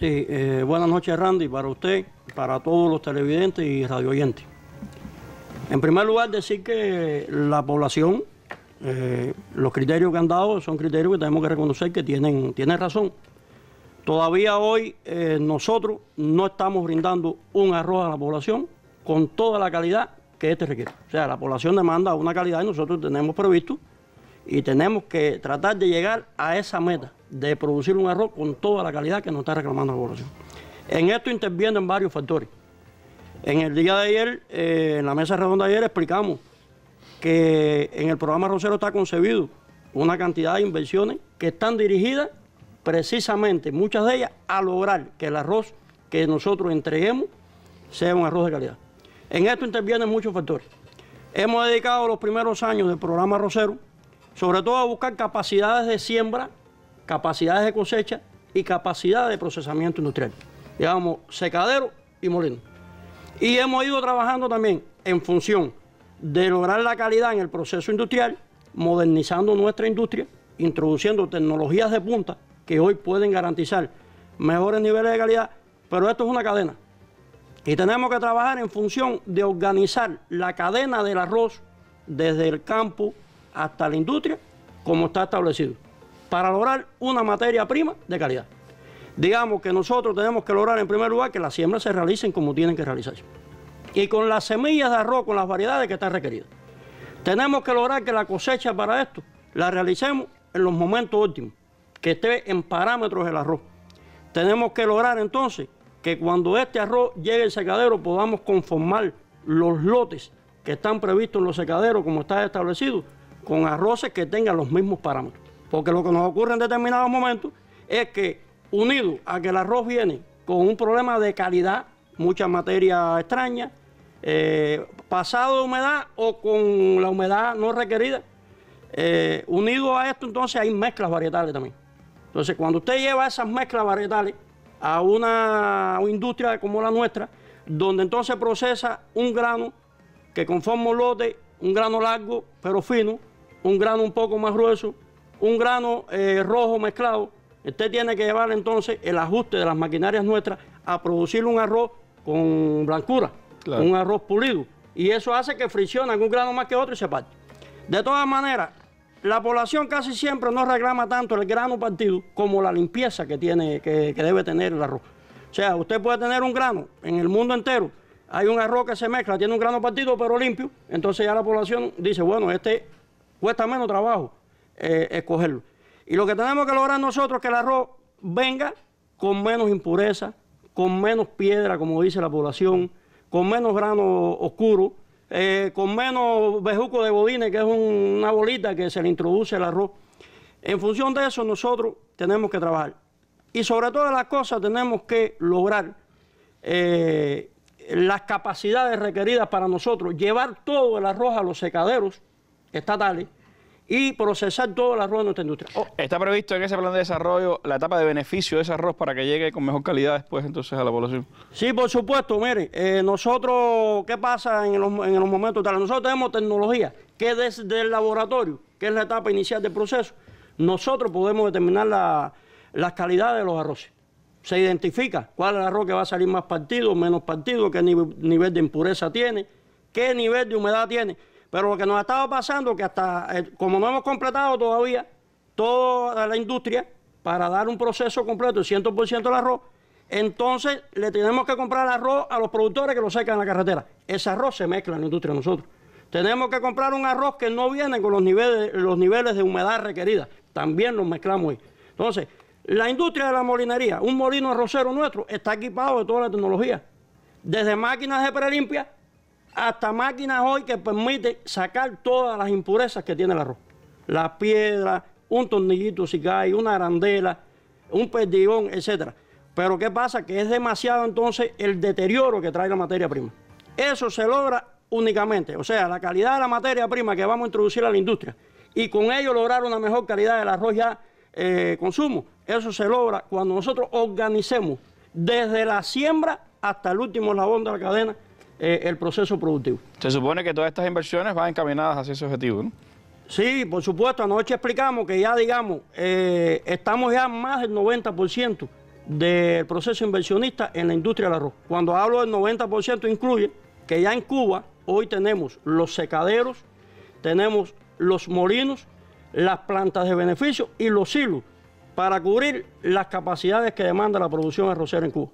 Sí, eh, buenas noches Randy, para usted, para todos los televidentes y radio oyentes. En primer lugar, decir que la población, eh, los criterios que han dado son criterios que tenemos que reconocer que tienen, tienen razón. Todavía hoy eh, nosotros no estamos brindando un arroz a la población con toda la calidad que este requiere. O sea, la población demanda una calidad y nosotros tenemos previsto y tenemos que tratar de llegar a esa meta de producir un arroz con toda la calidad que nos está reclamando la población. En esto intervienen varios factores. En el día de ayer, eh, en la mesa redonda de ayer, explicamos que en el programa Rosero está concebido una cantidad de inversiones que están dirigidas precisamente, muchas de ellas, a lograr que el arroz que nosotros entreguemos sea un arroz de calidad. En esto intervienen muchos factores. Hemos dedicado los primeros años del programa Rosero, sobre todo a buscar capacidades de siembra, capacidades de cosecha y capacidad de procesamiento industrial. Digamos, secadero y molino. Y hemos ido trabajando también en función de lograr la calidad en el proceso industrial, modernizando nuestra industria, introduciendo tecnologías de punta que hoy pueden garantizar mejores niveles de calidad, pero esto es una cadena. Y tenemos que trabajar en función de organizar la cadena del arroz desde el campo hasta la industria, como está establecido, para lograr una materia prima de calidad. Digamos que nosotros tenemos que lograr en primer lugar que las siembras se realicen como tienen que realizarse. Y con las semillas de arroz, con las variedades que están requeridas. Tenemos que lograr que la cosecha para esto la realicemos en los momentos óptimos que esté en parámetros el arroz. Tenemos que lograr entonces que cuando este arroz llegue al secadero podamos conformar los lotes que están previstos en los secaderos como está establecido con arroces que tengan los mismos parámetros. Porque lo que nos ocurre en determinados momentos es que unido a que el arroz viene con un problema de calidad, mucha materia extraña, eh, pasado de humedad o con la humedad no requerida, eh, unido a esto entonces hay mezclas varietales también. Entonces, cuando usted lleva esas mezclas varietales a una industria como la nuestra, donde entonces procesa un grano que conforma un lote, un grano largo pero fino, un grano un poco más grueso, un grano eh, rojo mezclado, usted tiene que llevar entonces el ajuste de las maquinarias nuestras a producir un arroz con blancura, un arroz pulido. Y eso hace que friccione un grano más que otro y se parte. De todas maneras, la población casi siempre no reclama tanto el grano partido como la limpieza que, tiene, que, debe tener el arroz. O sea, usted puede tener un grano en el mundo entero, hay un arroz que se mezcla, tiene un grano partido pero limpio, entonces ya la población dice, bueno, este cuesta menos trabajo eh, escogerlo. Y lo que tenemos que lograr nosotros es que el arroz venga con menos impureza, con menos piedra, como dice la población, con menos grano oscuro, eh, con menos bejuco de bodines, que es una bolita que se le introduce el arroz. En función de eso nosotros tenemos que trabajar. Y sobre todas las cosas tenemos que lograr eh, las capacidades requeridas para nosotros, llevar todo el arroz a los secaderos estatales y procesar todo el arroz de nuestra industria. Oh. ¿Está previsto en ese plan de desarrollo la etapa de beneficio de ese arroz para que llegue con mejor calidad después entonces a la población? Sí, por supuesto. Mire, eh, nosotros, ¿qué pasa en los, en los momentos tales? Nosotros tenemos tecnología que desde el laboratorio, que es la etapa inicial del proceso, nosotros podemos determinar la, las calidades de los arroces. Se identifica cuál es el arroz que va a salir más partido, menos partido, qué nivel de impureza tiene, qué nivel de humedad tiene. Pero lo que nos ha estado pasando que hasta, eh, como no hemos completado todavía toda la industria para dar un proceso completo, el 100% del arroz, entonces le tenemos que comprar arroz a los productores que lo secan en la carretera. Ese arroz se mezcla en la industria nosotros. Tenemos que comprar un arroz que no viene con los niveles, los niveles de humedad requerida. También los mezclamos ahí. Entonces, la industria de la molinería, un molino arrocero nuestro, está equipado de toda la tecnología. Desde máquinas de prelimpia hasta máquinas hoy que permiten sacar todas las impurezas que tiene el arroz. La piedra, un tornillito si cae, una arandela, un perdigón, etcétera. Pero ¿qué pasa? Que es demasiado entonces el deterioro que trae la materia prima. Eso se logra únicamente, o sea, la calidad de la materia prima que vamos a introducir a la industria y con ello lograr una mejor calidad del arroz ya eh, consumo. Eso se logra cuando nosotros organicemos desde la siembra hasta el último labón de la cadena eh, el proceso productivo. Se supone que todas estas inversiones van encaminadas hacia ese objetivo, ¿no? Sí, por supuesto. Anoche explicamos que ya, digamos, eh, estamos ya más del 90% del proceso inversionista en la industria del arroz. Cuando hablo del 90% incluye que ya en Cuba hoy tenemos los secaderos, tenemos los molinos, las plantas de beneficio y los silos para cubrir las capacidades que demanda la producción arrocera en Cuba.